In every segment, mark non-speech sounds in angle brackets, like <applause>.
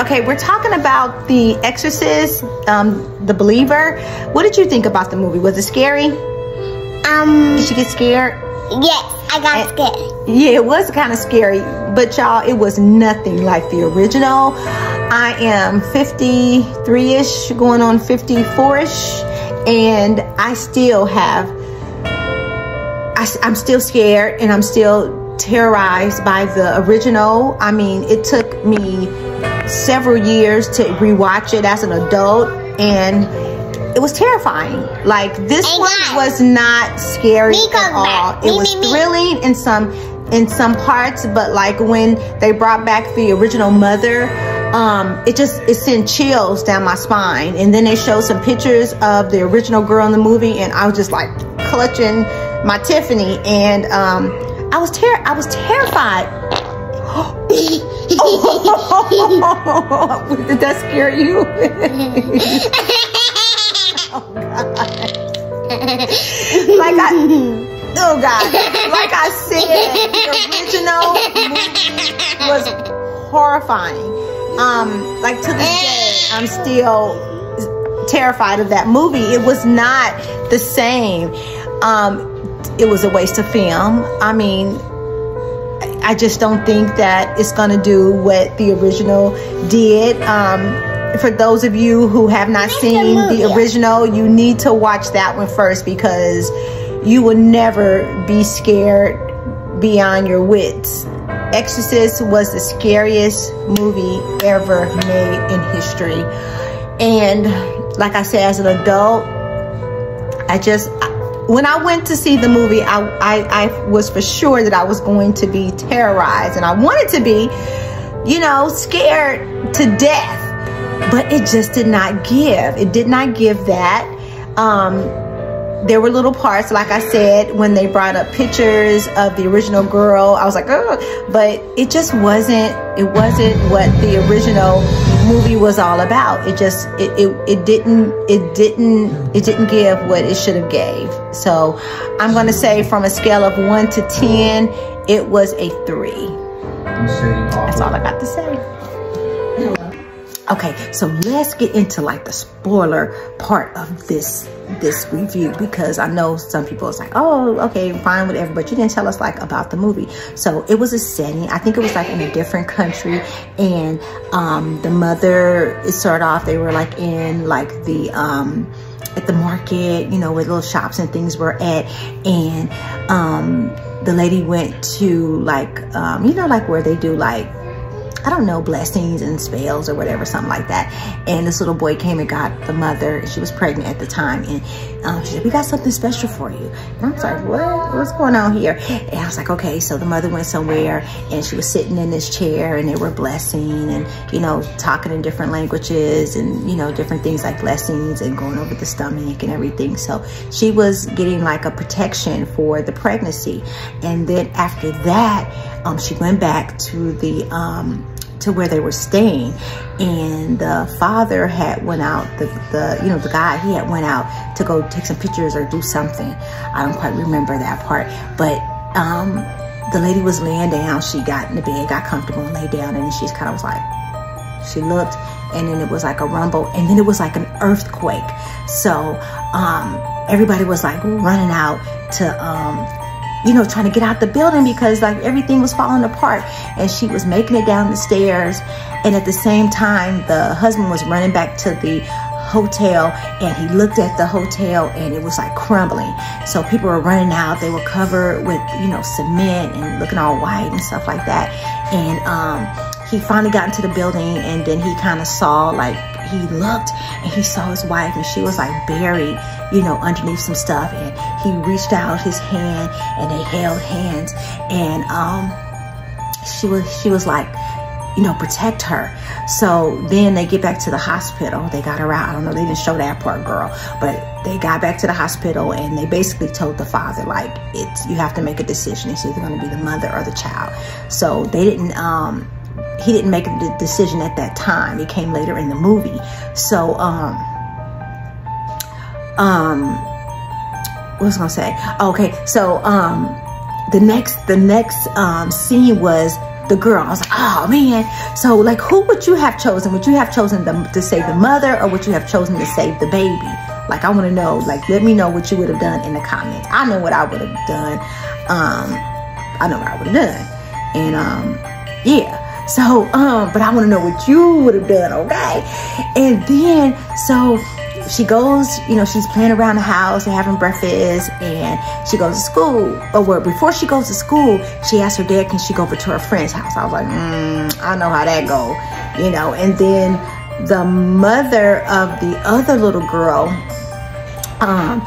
Okay, we're talking about The Exorcist, um, The Believer. What did you think about the movie? Was it scary? Um, Did you get scared? yes, I got Eh. scared. Yeah, it was kind of scary, but y'all, it was nothing like the original. I am 53-ish, going on 54-ish, and I still have, I, am still scared and I'm still terrorized by the original. I mean, it took me several years to rewatch it as an adult, and it was terrifying. Like this Hey, one guys. was not scary Me at all. back. It Me, was me, me. thrilling in some in some parts, but like when they brought back the original mother, um, it just it sent chills down my spine. And then they showed some pictures of the original girl in the movie, and I was just like clutching my Tiffany, and um, I was ter I was terrified. <gasps> Did that scare you? <laughs> oh, God. like I, oh God, like I said, the original was horrifying. Um, like to this day, I'm still terrified of that movie. It was not the same. Um, it was a waste of film. I mean, I just don't think that it's going to do what the original did. Um, for those of you who have not seen the original, you need to watch that one first because you will never be scared beyond your wits. Exorcist was the scariest movie ever made in history. And like I said, as an adult, I just when I went to see the movie, I, I I was for sure that I was going to be terrorized, and I wanted to be, you know, scared to death. But it just did not give. It did not give that. Um, there were little parts, like I said, when they brought up pictures of the original girl. I was like, oh, but it just wasn't. It wasn't what the original movie was all about. It just it it, it didn't it didn't it didn't give what it should have gave. So I'm gonna say from a scale of one to ten, it was a three. That's all I got to say. Okay, so let's get into like the spoiler part of this this review because I know some people is like, oh, okay, fine, whatever, but you didn't tell us like about the movie. So it was a setting. I think it was like in a different country, and um, the mother it started off. They were like in like the um, at the market, you know, where little shops and things were at, and um, the lady went to like um, you know like where they do like I don't know, blessings and spells or whatever, something like that. And this little boy came and got the mother. She was pregnant at the time. And um, she said, we got something special for you. And I was like, what? What's going on here? And I was like, okay. So the mother went somewhere and she was sitting in this chair and they were blessing and, you know, talking in different languages and, you know, different things like blessings and going over the stomach and everything. So she was getting like a protection for the pregnancy. And then after that, um, she went back to the, um, to where they were staying. And the father had went out the, the you know the guy he had went out to go take some pictures or do something. I don't quite remember that part but um the lady was laying down. She got in the bed got comfortable and lay down and she kind of was like she looked and then it was like a rumble and then it was like an earthquake. So um everybody was like running out to um you know, trying to get out the building because like everything was falling apart. And she was making it down the stairs. And at the same time, the husband was running back to the hotel and he looked at the hotel and it was like crumbling. So people were running out. They were covered with, you know, cement and looking all white and stuff like that. And um, he finally got into the building and then he kind of saw like he looked and he saw his wife and she was like buried, you know, underneath some stuff. And he reached out his hand and they held hands. And um, she was she was like, you know, protect her. So then they get back to the hospital. They got her out. I don't know. They didn't show that part, girl. But they got back to the hospital and they basically told the father, like, it's you have to make a decision. It's either going to be the mother or the child. So they didn't. um he didn't make the decision at that time. It came later in the movie. So, um, um, what was I gonna say? Okay, so um, the next the next um scene was the girl. I was like, oh man. So like, who would you have chosen? Would you have chosen the, to save the mother or would you have chosen to save the baby? Like, I want to know, like, let me know what you would have done in the comments. I know what I would have done. Um, I know what I would have done. And, um, yeah. So, um, but I want to know what you would have done, okay? And then, so she goes, you know, she's playing around the house and having breakfast and she goes to school. Or well, before she goes to school, she asks her dad, can she go over to her friend's house? I was like, mm, I know how that go, you know. And then the mother of the other little girl, um,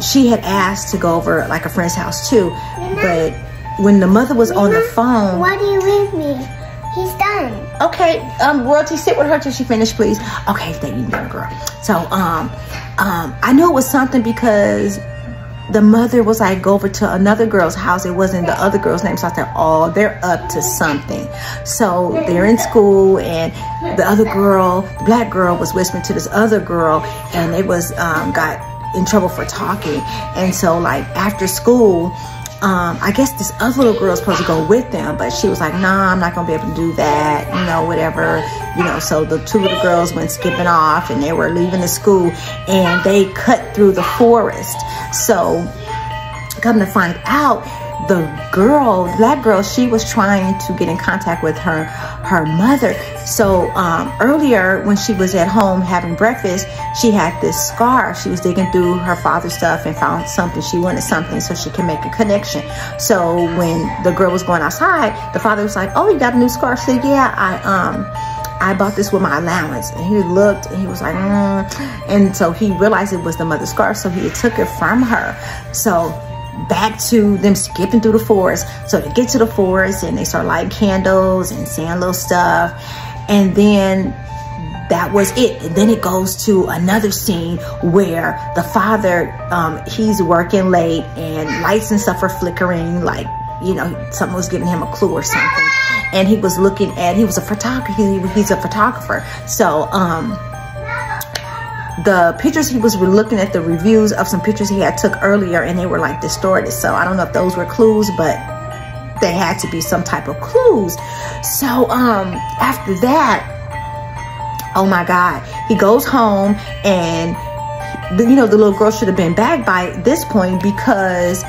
she had asked to go over like a friend's house too. But when the mother was on the phone. Why do you leave me? He's done. Okay, um, royalty, sit with her till she finished, please. Okay, thank you, girl. So, um, um, I knew it was something because the mother was like, go over to another girl's house. It wasn't the other girl's name. So I said, oh, they're up to something. So they're in school and the other girl, the black girl was whispering to this other girl and it was, um, got in trouble for talking. And so like after school, um, I guess this other little girl was supposed to go with them, but she was like, nah, I'm not gonna be able to do that, you know, whatever, you know. So the two little girls went skipping off and they were leaving the school and they cut through the forest. So come to find out, the girl, that girl, she was trying to get in contact with her her mother. So um, earlier when she was at home having breakfast, she had this scar. She was digging through her father's stuff and found something. She wanted something so she could make a connection. So when the girl was going outside, the father was like, oh, you got a new scar? She said, yeah, I, um, I bought this with my allowance. And he looked and he was like, mm. and so he realized it was the mother's scarf. So he took it from her. So back to them skipping through the forest. So they get to the forest and they start lighting candles and saying little stuff. And then that was it. And then it goes to another scene where the father, um, he's working late and lights and stuff are flickering like, you know, someone was giving him a clue or something. And he was looking at, he was a photographer, he, he's a photographer. So, um, the pictures he was looking at the reviews of some pictures he had took earlier and they were like distorted. So i don't know if those were clues but they had to be some type of clues. So um after that oh my god he goes home and you know the little girl should have been back by this point because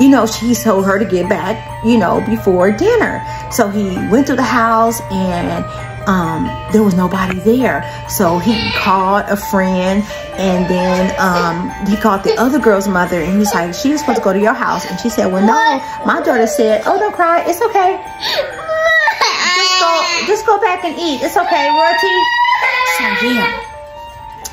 you know she told her to get back you know before dinner. So he went to the house and um, there was nobody there. So he called a friend and then um, he called the other girl's mother and he's like, she was supposed to go to your house. And she said, well, no. My daughter said, oh, don't cry. It's okay. Just go, just go back and eat. It's okay, Royalty. So, yeah.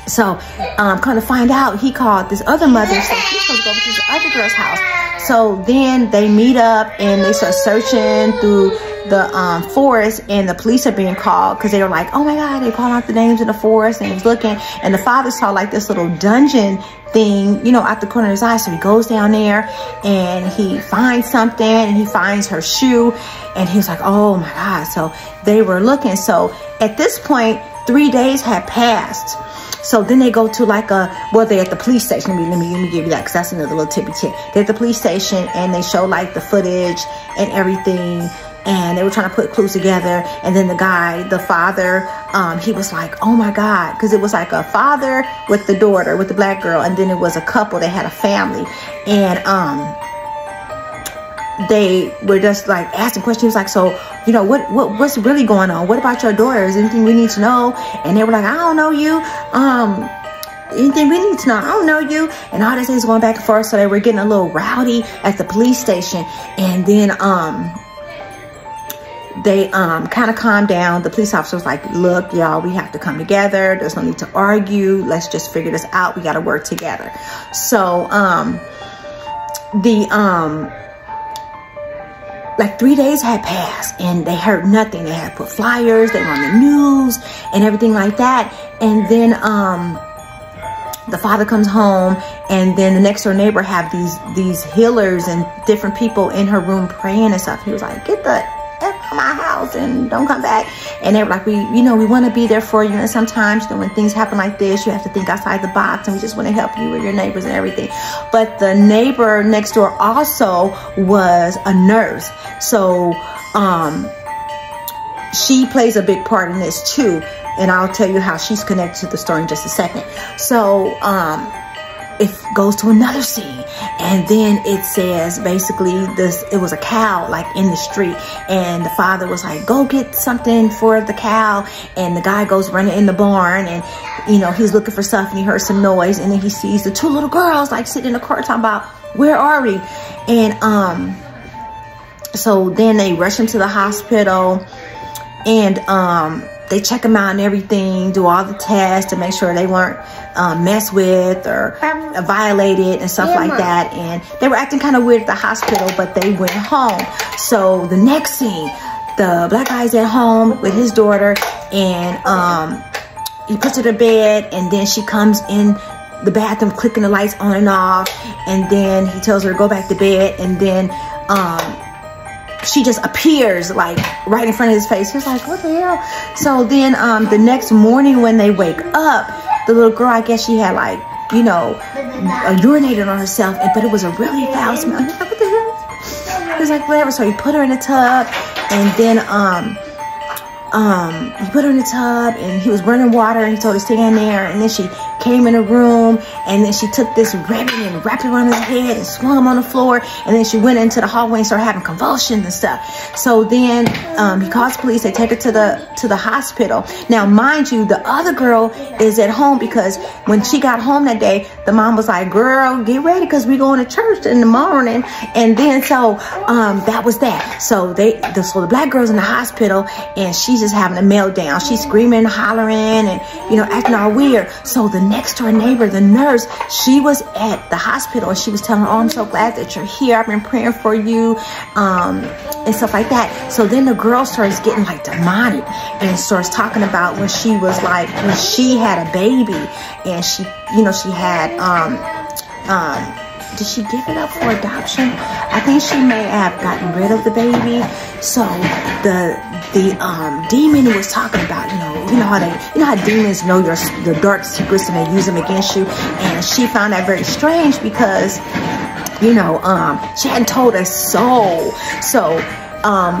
So, um, kind of find out, he called this other mother, so she's supposed to go to the other girl's house. So then they meet up and they start searching through the um, forest and the police are being called because they were like, oh my God, they called out the names in the forest and he's looking. And the father saw like this little dungeon thing, you know, at the corner of his eye. So he goes down there and he finds something and he finds her shoe and he's like, oh my God. So they were looking. So at this point, three days had passed. So then they go to like a, well, they're at the police station. Let me, let me, let me give you that because that's another little tippy tip. They're at the police station and they show like the footage and everything and they were trying to put clues together. And then the guy, the father, um, he was like, oh my God, because it was like a father with the daughter, with the black girl, and then it was a couple, they had a family. And um, they were just like asking questions He was like, so, you know, what, what what's really going on? What about your daughter? Is anything we need to know? And they were like, I don't know you. Um, anything we need to know. I don't know you. And all this is going back and forth. So they were getting a little rowdy at the police station. And then um they um, kind of calmed down. The police officer was like, look, y'all, we have to come together. There's no need to argue. Let's just figure this out. We got to work together. So um, the, um, like three days had passed and they heard nothing. They had put flyers, they were on the news and everything like that. And then um, the father comes home and then the next door neighbor have these these healers and different people in her room praying and stuff. He was like, get the house and don't come back. And they were like, we, you know, we want to be there for you. And sometimes, you know, when things happen like this, you have to think outside the box and we just want to help you with your neighbors and everything. But the neighbor next door also was a nurse. So, um, she plays a big part in this too. And I'll tell you how she's connected to the story in just a second. So, um, it goes to another scene and then it says basically this it was a cow like in the street. And the father was like go get something for the cow. And the guy goes running in the barn and you know he's looking for stuff and he heard some noise. And then he sees the two little girls like sitting in the car talking about where are we? And um so then they rush him to the hospital. And um they check them out and everything, do all the tests to make sure they weren't um, messed with or um, violated and stuff yeah, like that. And they were acting kind of weird at the hospital, but they went home. So the next scene, the black guy's at home with his daughter and um, he puts her to bed and then she comes in the bathroom clicking the lights on and off and then he tells her to go back to bed and then um, she just appears like right in front of his face. He's like, what the hell? So then um, the next morning when they wake up, the little girl, I guess she had like, you know, urinated on herself, but it was a really foul smell. He's like, what the hell? He's like, whatever. So he put her in a tub and then um, um, he put her in the tub and he was running water and he told her to stand there. And then she came in the room and then she took this ribbon and wrapped it around his head and swung him on the floor. And then she went into the hallway and started having convulsions and stuff. So then um, he calls the police. They take her to the to the hospital. Now mind you the other girl is at home because when she got home that day the mom was like girl get ready because we going to church in the morning. And then so um, that was that. So they the, so the black girl's in the hospital and she's just having a meltdown she's screaming hollering and you know acting all weird so the next door neighbor, the nurse, she was at the hospital and she was telling her, oh, I'm so glad that you're here. I've been praying for you um, and stuff like that. So then the girl starts getting like demonic and starts talking about when she was like, when she had a baby and she, you know, she had, um, um, did she give it up for adoption? I think she may have gotten rid of the baby. So the the um, demon was talking about, you know, you know how they, you know how demons know your the dark secrets and they use them against you. And she found that very strange because, you know, um, she hadn't told a soul. So um,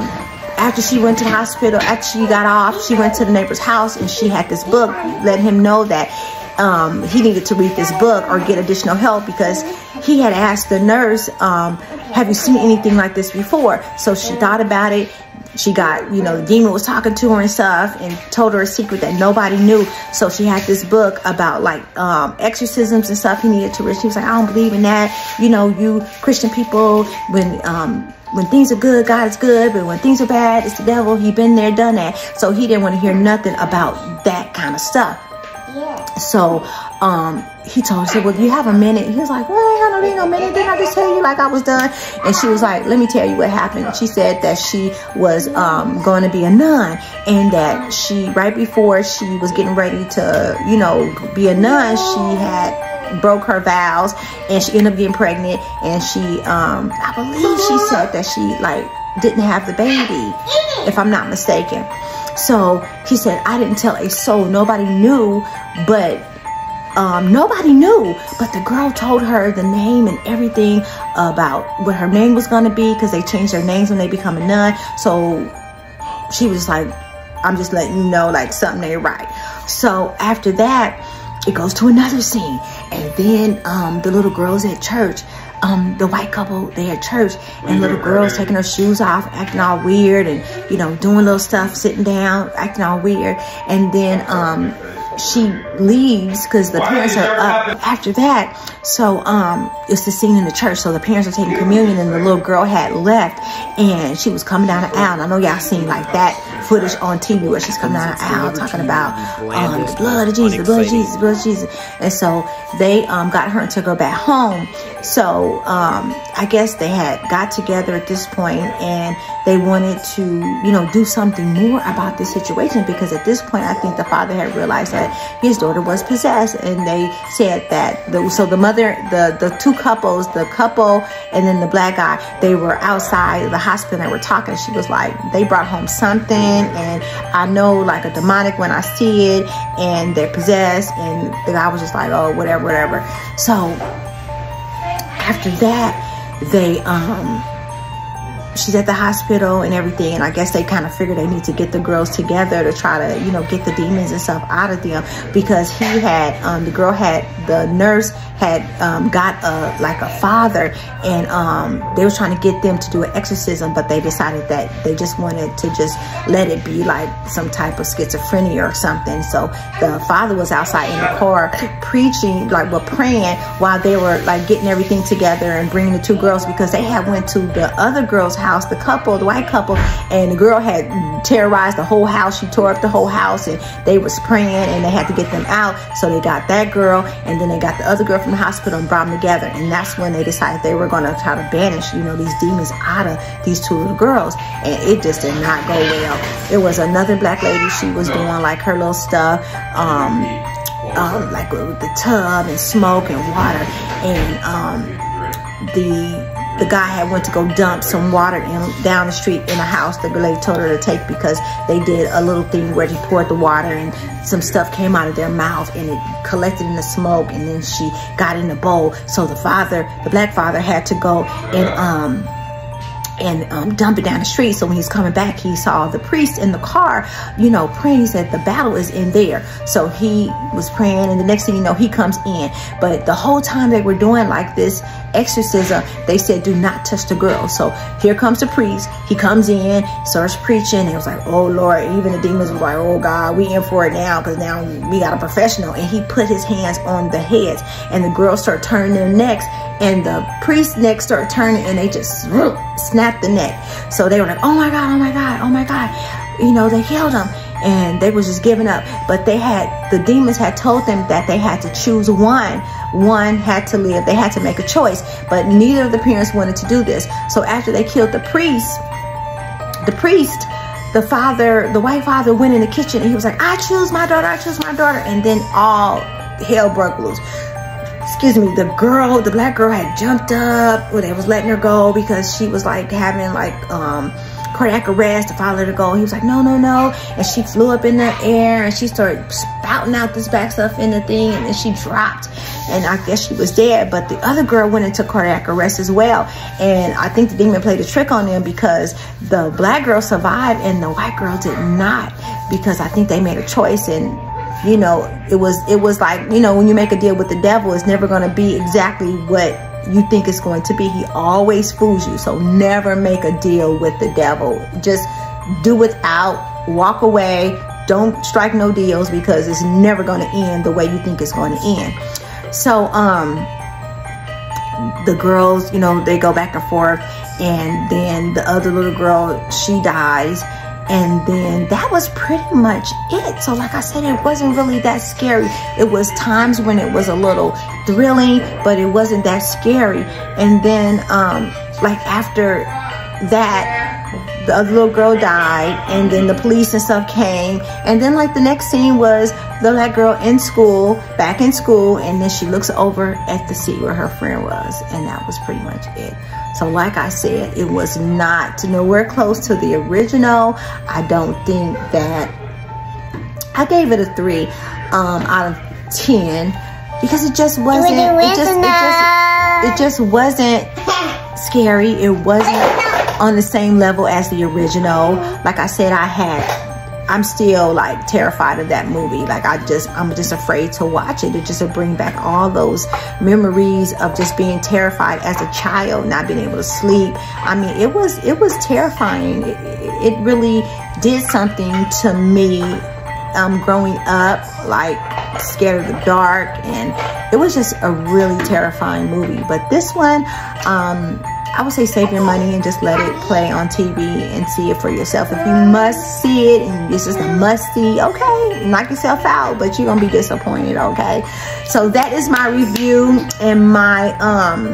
after she went to the hospital, after she got off, she went to the neighbor's house and she had this book, let him know that um, he needed to read this book or get additional help because he had asked the nurse, um, have you seen anything like this before? So she thought about it. She got, you know, the demon was talking to her and stuff and told her a secret that nobody knew. So she had this book about like um, exorcisms and stuff he needed to read. She was like, I don't believe in that. You know, you Christian people, when um, when things are good, God is good. But when things are bad, it's the devil. He been there, done that. So he didn't want to hear nothing about that kind of stuff. So um, he told her, well, you have a minute? He was like, well, I don't need no minute. Didn't I just tell you like I was done? And she was like, let me tell you what happened. She said that she was um, going to be a nun and that she, right before she was getting ready to, you know, be a nun, she had broke her vows and she ended up getting pregnant and she, um, I believe she said that she like didn't have the baby, if I'm not mistaken. So he said, I didn't tell a soul. Nobody knew, but um, nobody knew, but the girl told her the name and everything about what her name was going to be because they changed their names when they become a nun. So she was like, I'm just letting you know like something ain't right. So after that, it goes to another scene. And then um, the little girl's at church. Um, the white couple, they at church and little girl's taking her shoes off, acting all weird and, you know, doing little stuff, sitting down, acting all weird. And then um, she leaves because the parents are up after that. So um, it's the scene in the church. So the parents are taking communion and the little girl had left and she was coming down the aisle. And I know y'all seen like that footage on TV where she's coming down the aisle talking about um, the blood of Jesus, the blood of Jesus, the blood of Jesus. And so they um, got her and took her back home. So um, I guess they had got together at this point and they wanted to, you know, do something more about this situation because at this point I think the father had realized that his daughter was possessed and they said that the, so the mother the the two couples the couple and then the black guy they were outside the hospital and were talking. She was like they brought home something and I know like a demonic when I see it and they're possessed and the guy was just like oh whatever whatever. So after that they um she's at the hospital and everything. And I guess they kind of figure they need to get the girls together to try to, you know, get the demons and stuff out of them because he had, um, the girl had, the nurse had um, got a, like a father and um, they were trying to get them to do an exorcism, but they decided that they just wanted to just let it be like some type of schizophrenia or something. So the father was outside in the car preaching, like, well, praying while they were like getting everything together and bringing the two girls because they had went to the other girl's house, the couple, the white couple, and the girl had terrorized the whole house. She tore up the whole house and they was praying and they had to get them out. So they got that girl and then they got the other girl from the hospital and brought them together. And that's when they decided they were going to try to banish, you know, these demons out of these two little girls. And it just did not go well. It was another black lady. She was doing like her little stuff. Um, um, like with the tub and smoke and water and um, the the guy had went to go dump some water in, down the street in a house the lady told her to take because they did a little thing where he poured the water and some stuff came out of their mouth and it collected in the smoke and then she got in the bowl. So the father the black father had to go and um and um, dump it down the street. So when he's coming back, he saw the priest in the car, you know, praying. He said the battle is in there. So he was praying, and the next thing you know, he comes in. But the whole time they were doing like this exorcism, they said, do not touch the girl. So here comes the priest. He comes in, starts preaching. And it was like, oh Lord, even the demons was like, oh God, we in for it now because now we got a professional. And he put his hands on the heads and the girls start turning their necks and the priest's neck start turning and they just snapped the neck. So they were like, oh my God, oh my God, oh my God. You know, they killed him and they was just giving up. But they had, the demons had told them that they had to choose one. One had to live. They had to make a choice. But neither of the parents wanted to do this. So after they killed the priest, the priest, the father, the white father went in the kitchen and he was like, I choose my daughter, I choose my daughter. And then all hell broke loose excuse me, the girl, the black girl had jumped up when they was letting her go because she was like having like um cardiac arrest. to let her go. He was like, no, no, no. And she flew up in the air and she started spouting out this back stuff in the thing and then she dropped. And I guess she was dead. But the other girl went into cardiac arrest as well. And I think the demon played a trick on them because the black girl survived and the white girl did not because I think they made a choice and you know it was it was like you know when you make a deal with the devil it's never going to be exactly what you think it's going to be. He always fools you. So never make a deal with the devil. Just do without. Walk away. Don't strike no deals because it's never going to end the way you think it's going to end. So um the girls you know they go back and forth and then the other little girl she dies and then that was pretty much it. So like I said, it wasn't really that scary. It was times when it was a little thrilling, but it wasn't that scary. And then um, like after that, the little girl died and then the police and stuff came and then like the next scene was the black girl in school back in school and then she looks over at the seat where her friend was and that was pretty much it so like I said, it was not nowhere close to the original. I don't think that, I gave it a three um, out of 10 because it just wasn't, it just, it just, it just wasn't <laughs> scary. It wasn't on the same level as the original. Like I said, I had I'm still like terrified of that movie. Like I just, I'm just afraid to watch it. It just to bring back all those memories of just being terrified as a child, not being able to sleep. I mean, it was, it was terrifying. It, it really did something to me um, growing up, like scared of the dark. And it was just a really terrifying movie. But this one, um, I would say save your money and just let it play on TV and see it for yourself. If you must see it and it's just a must see, okay, knock yourself out, but you're gonna be disappointed, okay? So that is my review and my um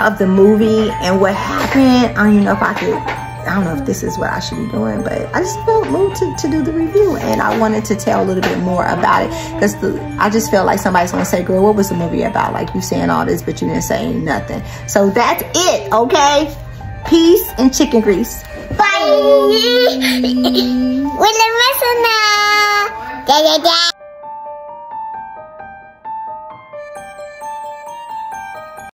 of the movie and what happened. I don't even know if I could I don't know if this is what I should be doing, but I just felt moved to, to do the review and I wanted to tell a little bit more about it because I just felt like somebody's gonna say, girl, what was the movie about? Like you saying all this, but you didn't say nothing. So that's it, okay? Peace and chicken grease. Bye. <laughs> With the listener. Da, da, da.